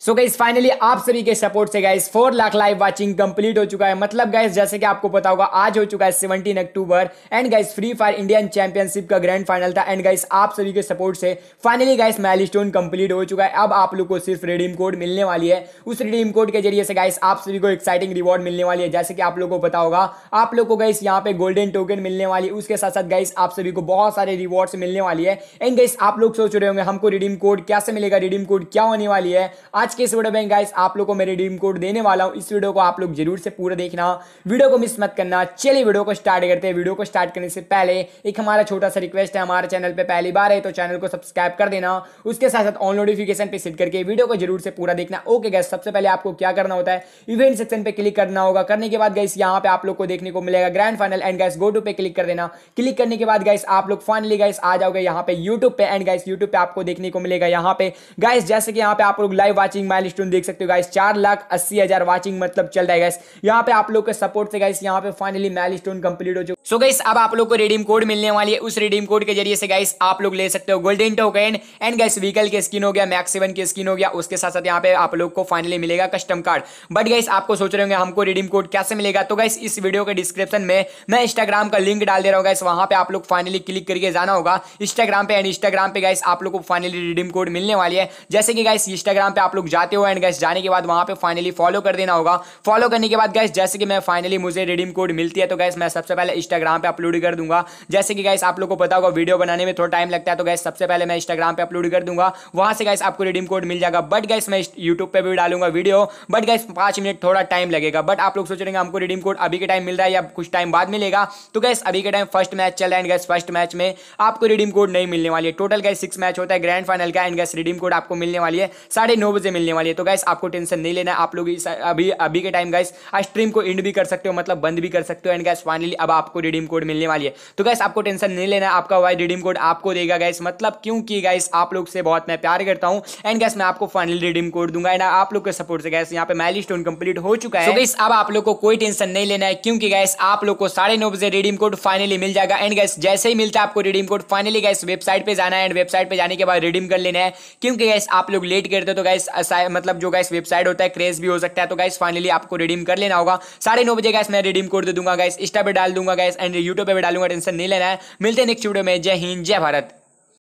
So guys finally आप सभी के सपोर्ट से guys four lakh live watching complete हो चुका है। मतलब गाइस जैसे कि आपको पता होगा, आज हो चुका है seventeen October and guys free fire Indian championship का ग्रैंड फाइनल था। एंड गाइस आप सभी के सपोर्ट से फाइनली गाइस माइलस्टोन कंप्लीट हो चुका है। अब आप लोग को सिर्फ़ रिडीम कोड मिलने वाली है। उस रिडीम कोड के ज़रिए से गाइस आप सभी को एक्साइटिंग रिवॉर्ड मिलने वाली है। जैसे कि आप लोग को पता होगा, आप लोग को गाइस यहाँ पे गोल्डन टोकन मिलने वाली। उसके साथ साथ गाइस आप सभी को बहुत सारे रिवॉर्ड्स मिलने वाली है। एंड गाइस आप लोग सोच रहे होंगे, हमको रिडीम कोड कैसे मिलेगा? रिडीम कोड क्या होने वाली है? आज के इस वीडियो में गाइस आप लोग को मैं रिडीम कोड देने वाला हूँ। इस वीडियो को आप लोग ज़रूर से पूरा देखना। वीडियो को मिस मत करना। चलिए वीडियो को स्टार्ट करते हैं। वीडियो को स्टार्ट करने से पहले एक हमारा छोटा सा रिक्वेस्ट है। हमारे चैनल पे पहली बार है तो चैनल को सब्सक्राइब कर देना। उसके साथ साथ ऑन नोटिफिकेशन पे सेट करके वीडियो को ज़रूर से पूरा देखना। ओके गैस सबसे पहले आपको क्या करना होता है? इवेंट सेक्शन पे क्लिक करना होगा। करने के बाद गैस यहाँ पे आप लोग को देखने को मिलेगा grand final and guys go to पे क्लिक कर देना। क्लिक करने के बाद गैस आप लोग फाइनली गैस आ जाओगे यहाँ पे यूट्यूब पे। एंड गैस यूट्यूब पे आपको देखने को मिलेगा यहाँ पे। गैस जैसे कि यहाँ पे आप लोग लाइव वाचिंग माइल देख सकते हो गाइस चार लाख अस्सी हज़ार वॉचिंग मतलब चल रहा है गैस यहाँ पे आप लोग के सपोर्ट से गैस यहाँ पे फाइनली मैल स्टोन कंप्लीट हो चुका सो गैस अब आप लोग को रिडीम कोड मिलने वाली है। उस रिडीम कोड के ज़रिए से गैस आप लोग ले सकते हो golden token and guys vehicle की स्किन हो गया मैक्स सेवन की स्किन हो गया, उसके साथ साथ यहाँ पे आप लोग को फाइनली मिलेगा कस्टम कार्ड बट गैस आपको सोच रहे होंगे, हमको रिडीम कोड कैसे मिलेगा? तो गैस इस वीडियो के डिस्क्रिप्शन में मैं इंस्टाग्राम का लिंक डाल दे रहा हूँ गैस वहाँ पे आप लोग फाइनली क्लिक करके जाना होगा। इंस्टाग्राम पे एंड इंस्टाग्राम पे गैस आप लोग को फाइनली रिडीम कोड मिलने वाली है। जैसे कि गैस इंस्टाग्राम पे आप लोग जाते हो एंड गैस जाने के बाद वहाँ पे फाइनली फॉलो कर देना होगा। फॉलो करने के बाद गैस जैसे कि मैं फाइनली मुझे रिडीम कोड मिलती है तो गैस मैं सबसे पहले इंस्टाग्राम पे अपलोड कर दूँगा। जैसे कि गैस आप लोग को पता होगा वीडियो बनाने में थोड़ा टाइम लगता है तो गैस सबसे पहले मैं इंस्टाग्राम पर अपलोड कर दूँगा। वहाँ से गैस आपको रिडीम कोड मिल जाएगा। बट गैस मैं यूट्यूब पर भी डालूँगा वीडियो बट गैस पाँच मिनट थोड़ा टाइम लगेगा। बट आप लोग सोच रहे हमको रिडीम कोड अभी के टाइम मिल रहा है या कुछ टाइम बाद मिलेगा? तो गैस अभी के टाइम फ़र्स्ट मैच चल रहा है गैस फ़र्स्ट मैच में आपको रिडीम कोड नहीं मिलने वाली है। टोटल गैस सिक्स मैच होता है ग्रैंड फाइनल का एंड गैस रिडीम कोड आपको मिलने वाली है। साढ़े नौ बजे मिलने वाली है। तो गैस आपको टेंशन नहीं लेना, आप लोग अभी अभी के टाइम गाइस स्ट्रीम को इंड भी कर सकते हो मतलब बंद भी कर सकते हो एंड गैस फाइनली अब आपको रिडीम कोड मिलने वाली है। तो गैस आपको टेंशन नहीं लेना, आपका वाई रिडीम कोड आपको देगा गैस मतलब क्योंकि गैस आप लोग से बहुत मैं प्यार करता हूँ एंड गैस मैं आपको फाइनली रिडीम कोड दूँगा एंड आप लोग के सपोर्ट से गैस यहाँ पे माइल स्टोन कंप्लीट हो चुका है। गैस अब आप लोग को कोई टेंशन नहीं लेना है, क्योंकि गैस आप लोग को साढ़े नौ बजे रिडीम कोड फाइनली मिल जाएगा एंड गैस जैसे ही मिलता है आपको redeem code finally guys website पे जाना है एंड वेबसाइट पे जाने के बाद रिडीम कर लेना है। क्योंकि गैस आप लोग लेट करते हो तो गैस मतलब जो गाइस वेबसाइट होता है क्रेज भी हो सकता है तो गाइस फाइनली आपको रिडीम कर लेना होगा। साढ़े नौ बजे गाइस मैं रिडीम कोड दे दूँगा गाइस इंस्टा पे डाल दूँगा गाइस एंड यूट्यूब पे भी डालूँगा, टेंशन नहीं लेना है। मिलते हैं नेक्स्ट वीडियो में। जय हिंद, जय भारत।